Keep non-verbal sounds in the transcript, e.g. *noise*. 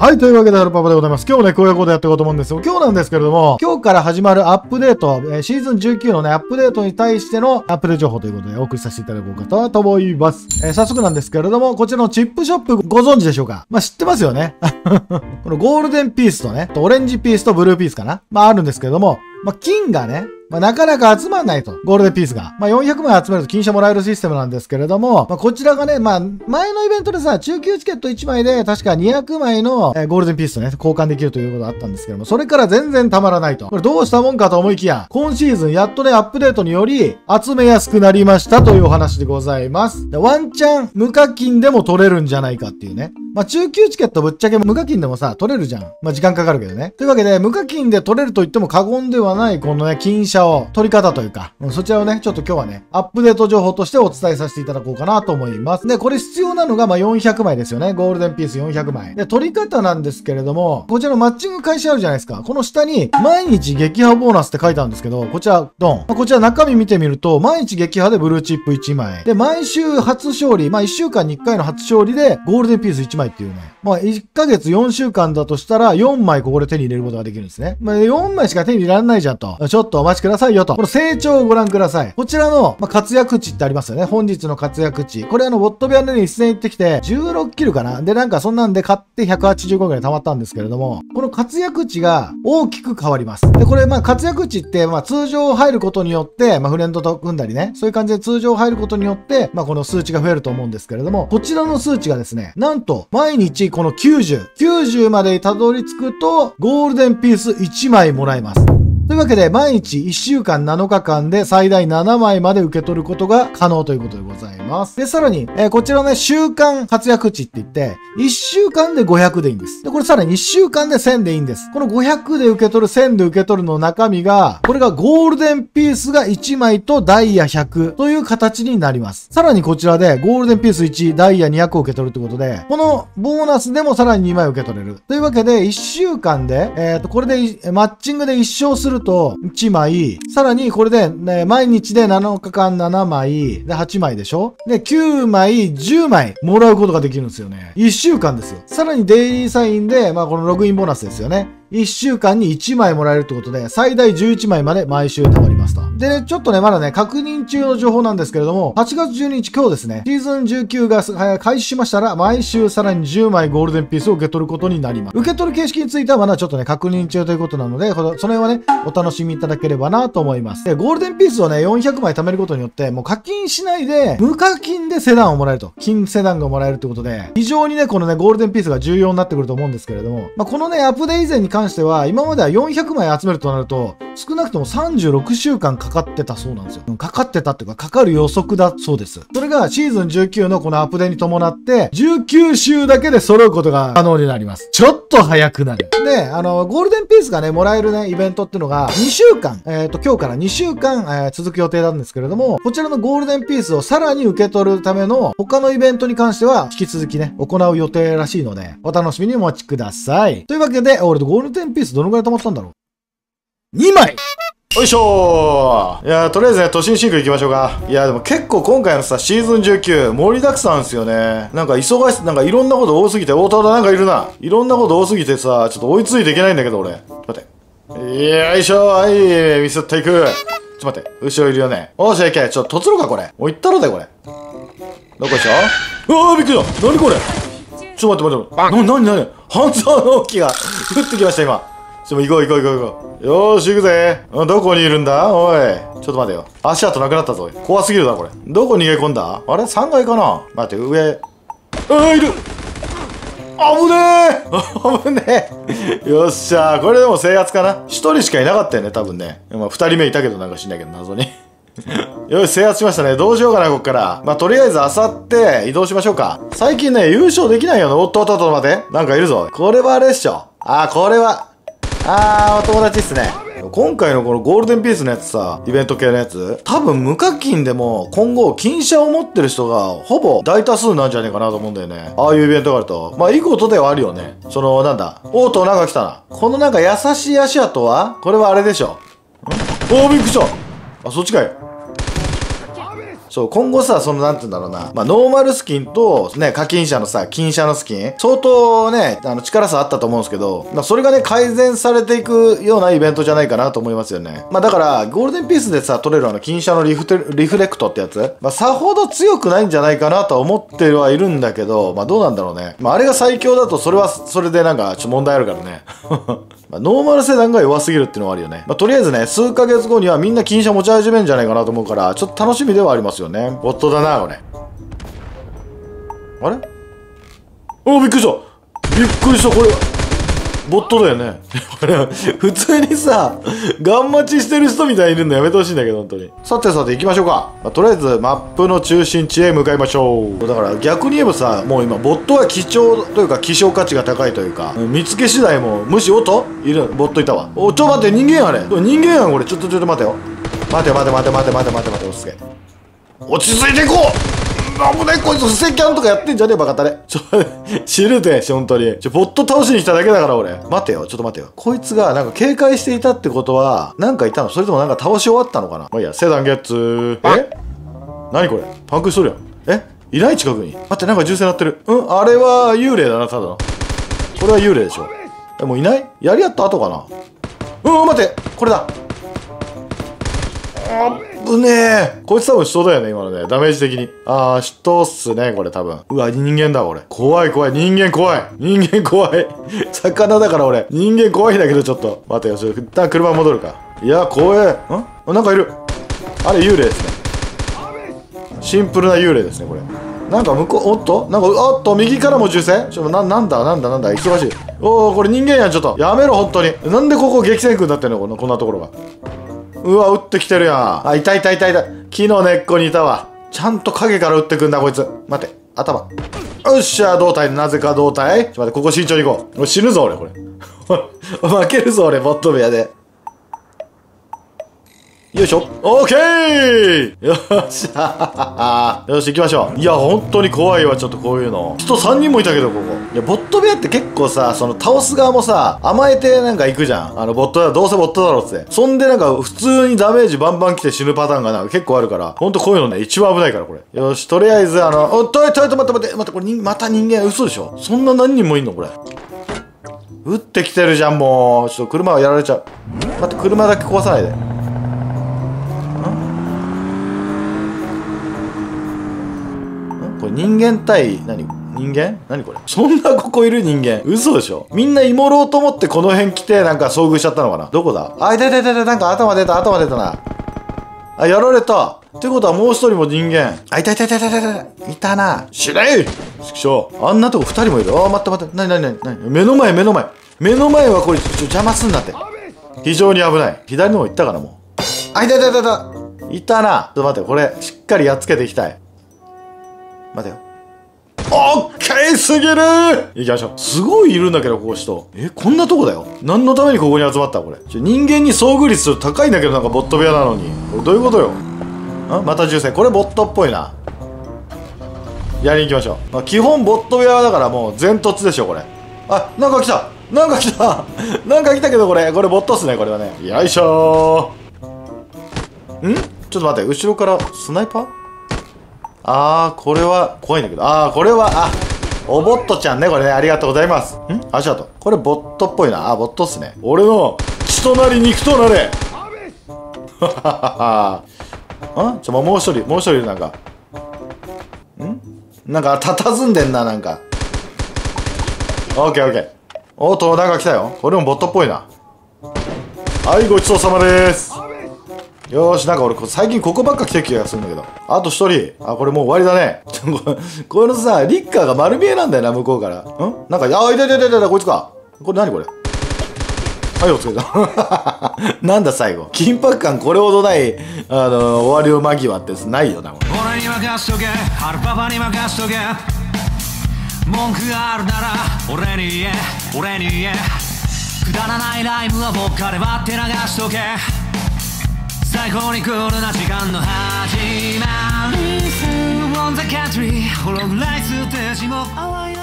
はい、というわけで、ハルパパでございます。今日ね、こういうことやっていこうと思うんですよ。今日なんですけれども、今日から始まるアップデート、えーシーズン19のね、アップデートに対してのアップデート情報ということでお送りさせていただこうかと思います。えー早速なんですけれども、こちらのチップショップご存知でしょうか？まあ、知ってますよね。*laughs* このゴールデンピースとね、とオレンジピースとブルーピースかな？まあ、あるんですけれども、まあ、金がね、まあ、なかなか集まらないと。ゴールデンピースが。まあ、400枚集めると金賞もらえるシステムなんですけれども、まあ、こちらがね、まあ、前のイベントでさ、中級チケット1枚で、確か200枚の、えーゴールデンピースとね、交換できるということがあったんですけども、それから全然たまらないと。これどうしたもんかと思いきや、今シーズンやっとね、アップデートにより、集めやすくなりましたというお話でございます。でワンチャン、無課金でも取れるんじゃないかっていうね。まあ、中級チケットぶっちゃけ無課金でもさ、取れるじゃん。まあ、時間かかるけどね。というわけで、無課金で取れると言っても過言ではない、このね、金車を、取り方というか、うんそちらをね、ちょっと今日はね、アップデート情報としてお伝えさせていただこうかなと思います。で、これ必要なのが、まあ、400枚ですよね。ゴールデンピース400枚。で、取り方なんですけれども、こちらのマッチング開始あるじゃないですか。この下に、毎日撃破ボーナスって書いてあるんですけど、こちら、ドン。まこちら中身見てみると、毎日撃破でブルーチップ1枚。で、毎週初勝利、まあ、1週間に1回の初勝利で、ゴールデンピース1枚っていうね。まあ、1ヶ月4週間だとしたら、4枚ここで手に入れることができるんですね。まあ、4枚しか手に入れられないじゃんと。ちょっとお待ちくださいださいよと。この成長をご覧ください。こちらの、ま、活躍値ってありますよね。本日の活躍値。これあの、ボットビアンで一戦行ってきて、16キルかなで、なんかそんなんで買って185ぐらい溜まったんですけれども、この活躍値が大きく変わります。で、これ、まあ、活躍値って、まあ、通常入ることによって、まあ、フレンドと組んだりね、そういう感じで通常入ることによって、まあ、この数値が増えると思うんですけれども、こちらの数値がですね、なんと、毎日この90、90までたどり着くと、ゴールデンピース1枚もらえます。というわけで、毎日1週間7日間で最大7枚まで受け取ることが可能ということでございます。で、さらに、えーこちらね、週間活躍値って言って、1週間で500でいいんです。で、これさらに1週間で1000でいいんです。この500で受け取る、1000で受け取るの中身が、これがゴールデンピースが1枚とダイヤ100という形になります。さらにこちらで、ゴールデンピース1、ダイヤ200を受け取るってことで、このボーナスでもさらに2枚受け取れる。というわけで、1週間で、えっ、と、これで、マッチングで1勝すると1枚、さらにこれで、ね、毎日で7日間7枚、で8枚でしょ？で、9枚、10枚もらうことができるんですよね。1週間ですよ。さらにデイリーサインで、まあこのログインボーナスですよね。1週間に1枚もらえるってことで、最大11枚まで毎週貯まりますと。で、ちょっとね、まだね、確認中の情報なんですけれども、8月12日今日ですね、シーズン19が開始しましたら、毎週さらに10枚ゴールデンピースを受け取ることになります。受け取る形式についてはまだちょっとね、確認中ということなので、その辺はね、お楽しみいただければなと思います。で、ゴールデンピースをね、400枚貯めることによって、もう課金しないで、無課金でセダンをもらえると。金セダンがもらえるってことで、非常にね、このね、ゴールデンピースが重要になってくると思うんですけれども、まあ、このね、アップデ以前に関関しては、今までは400枚集めるとなると、少なくとも36週間かかってたそうなんですよ。かかってたっていうか、かかる予測だそうです。それがシーズン19のこのアップデに伴って、19週だけで揃うことが可能になります。ちょっと早くなる。で、あの、ゴールデンピースがね、もらえるね、イベントっていうのが、2週間、えっ、と、今日から2週間、えー続く予定なんですけれども、こちらのゴールデンピースをさらに受け取るための他のイベントに関しては、引き続きね、行う予定らしいので、お楽しみにお待ちください。というわけで、俺、ゴールデンピースどのぐらい溜まったんだろう？?2 枚よいしょーいやーとりあえずね、都心シンク行きましょうか。いやーでも結構今回のさ、シーズン19、盛りだくさんですよね。なんか忙し、なんかいろんなこと多すぎて、おーただなんかいるな。いろんなこと多すぎてさ、ちょっと追いついていけないんだけど、俺。待って。よいしょーはい、ミスっていく。ちょっと待って、後ろいるよね。おーしゃいけ、ちょっと、とつろか、これ。もう行ったろだよ、これ。どこでしょうわー、びっくりだ。なにこれ？ちょっと待って待って待って。な、なになに？半沢直樹が降ってきました、今。ちょ、行こう行こう行こう行こう。よーし、行くぜ。うんどこにいるんだ？おい。ちょっと待てよ。足跡なくなったぞ。怖すぎるだ、これ。どこ逃げ込んだ？あれ ?3 階かな？待って、上。あ、いる危ねえ *laughs* 危ねえよっしゃこれでも制圧かな ?1 人しかいなかったよね、多分ね。まあ、2人目いたけどなんか知んないけど、謎に。*laughs* よし、制圧しましたね。どうしようかな、こっから。まあ、とりあえず、あさって、移動しましょうか。最近ね、優勝できないよね。おっとおっとっと、待って。なんかいるぞ。これはあれっしょ。あー、これは。あー、お友達っすね。今回のこのゴールデンピースのやつさ、イベント系のやつ、多分無課金でも今後金車を持ってる人がほぼ大多数なんじゃねえかなと思うんだよね。ああいうイベントがあると。まあいいことではあるよね。その、なんだ。おーと、なんか来たな。このなんか優しい足跡はこれはあれでしょ。ん？おー、びっくりした。あ、そっちかい。そう、今後さ、その、なんて言うんだろうな。まあ、ノーマルスキンと、ね、課金者のさ、金者のスキン、相当ね、あの、力差あったと思うんですけど、まあ、それがね、改善されていくようなイベントじゃないかなと思いますよね。まあ、だから、ゴールデンピースでさ、取れるあの、金者のリフテリフレクトってやつ、まあ、さほど強くないんじゃないかなとは思ってはいるんだけど、まあ、どうなんだろうね。まあ、あれが最強だと、それは、それでなんか、ちょっと問題あるからね。*laughs* まあ、ノーマル世代が弱すぎるっていうのはあるよね。まあ、とりあえずね、数ヶ月後にはみんな金車持ち始めるんじゃないかなと思うから、ちょっと楽しみではありますよね。ボットだな、これ。あれ？おびっくりしたびっくりした、これ。ボットだよね。これ、普通にさ、ガン待ちしてる人みたいにいるのやめてほしいんだけど、本当に。さてさて行きましょうか。まあ、とりあえず、マップの中心地へ向かいましょう。だから逆に言えばさ、もう今、ボットは貴重というか、希少価値が高いというか、見つけ次第も、無視、おっと？いる、ボットいたわ。お、ちょ、待って、人間あれ。人間やん、これ。ちょっとちょっと待てよ。待て待て待て待て待て待て待て、落ち着け。落ち着いていこう危ないこいつ布石キャンとかやってんじゃねえバカタレ。ちょ、知るで、本当に。ちょ、ボット倒しに来ただけだから俺。待てよ、ちょっと待てよ。こいつがなんか警戒していたってことは、なんかいたの？それともなんか倒し終わったのかな？まあいいや、セダンゲッツえ？何これ？パンクしとるやん。え？いない？近くに。待って、なんか銃声鳴ってる。うん？あれは幽霊だな、ただの。これは幽霊でしょ。え、もういない？やり合った後かな？うん、待って、これだ。あぶねえ。こいつ多分人だよね、今のね。ダメージ的に。あー、人っすね、これ多分。うわ、人間だ、俺。怖い怖い。人間怖い。人間怖い。*laughs* 魚だから俺。人間怖いんだけど、ちょっと。待てよ、ちょっと、一旦車戻るか。いや、怖え。ん？なんかいる。あれ、幽霊ですね。シンプルな幽霊ですね、これ。なんか向こう、おっと？なんか、おっと、右からも銃声？ちょ、な、なんだ、なんだ、なんだ、忙しい。おおこれ人間やん、ちょっと。やめろ、本当に。なんでここ激戦区になってんのこの、こんなところが。うわ、撃ってきてるやん。あ、いたいたいたいた。木の根っこにいたわ。ちゃんと影から撃ってくんだ、こいつ。待って、頭。よっしゃ、胴体。なぜか胴体。ちょっと待って、ここ慎重に行こう。俺死ぬぞ、俺、これ。*laughs* 負けるぞ、俺、ボット部屋で。よいしょ。オーケーよっしゃよし、行きましょう。いや、本当に怖いわ、ちょっとこういうの。人3人もいたけど、ここ。いや、ボット部屋って結構さ、その倒す側もさ、甘えてなんか行くじゃん。あの、ボットだ、どうせボットだろって。そんでなんか、普通にダメージバンバン来て死ぬパターンがなんか結構あるから、ほんとこういうのね、一番危ないから、これ。よし、とりあえず、あの、おっと、と、と、待って待って、待って、これ、また人間、嘘でしょ？そんな何人もいんのこれ。撃ってきてるじゃん、もう。ちょっと車はやられちゃう。待って、車だけ壊さないで。人間対何？人間？何これ？そんなここいる人間？嘘でしょ？みんな芋ろうと思ってこの辺来てなんか遭遇しちゃったのかな？どこだ？あ、出て出てなんか頭出た頭出たな。あ、やられた。ってことはもう一人も人間。あ、いたいたいたいたいたいたな。知れいちくしょ。あんなとこ二人もいる。あ、待って待って。なになになになに目の前目の前。目の前はこれちょ邪魔すんなって。非常に危ない。左の方行ったかなもう。あ、いたいたいたいた。いたな。ちょっと待って、これ、しっかりやっつけていきたい。待てよ。オッケーすぎる行きましょう。すごいいるんだけど、ここ人。え、こんなとこだよ。何のためにここに集まった？これ。人間に遭遇率高いんだけど、なんかボット部屋なのに。これどういうことよ？あまた銃声。これボットっぽいな。やりに行きましょう。まあ、基本ボット部屋だからもう全突でしょ、これ。あ、なんか来たなんか来た *laughs* なんか来たけどこれ、これボットっすね、これはね。よいしょー。ん？ちょっと待って、後ろからスナイパー？あー、これは怖いんだけど。あー、これは、あ、おボットちゃんね、これね。ありがとうございます。ん？足跡。これボットっぽいな。あ、ボットっすね。俺の血となり肉となれははは。んちょ、もう一人、もう一人なんか。ん？なんか、佇んでんな、なんか。オッケーオッケー。おっと、なんか来たよ。これもボットっぽいな。はい、ごちそうさまです。よし、なんか俺、最近ここばっか来てる気がするんだけど。あと一人。あ、これもう終わりだね。*laughs* このさ、リッカーが丸見えなんだよな、向こうから。ん？なんか、あ、いたいたいたいた、こいつか。これ何これ？はい、お疲れ様。*laughs* なんだ最後。緊迫感これほどない、あの、終わりを間際ってないよな、俺に任しとけ、ハルパパに任しとけ。文句があるなら、俺に言え、俺に言え。くだらないライブは僕から割って流しとけ。最高にクールな時間の始まり Listen on the country ホログライステージも。淡い